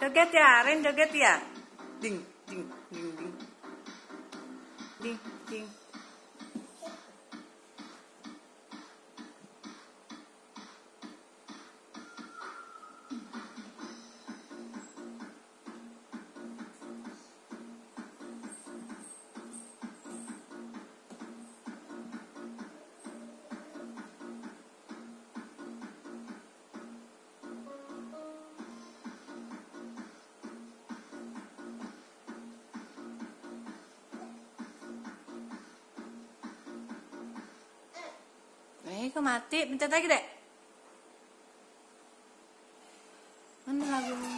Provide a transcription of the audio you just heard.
Joget ya, Ren joget ya. Ding, ding, ding, ding. Ding, ding. 肉もって見ただけで。こんなラブ。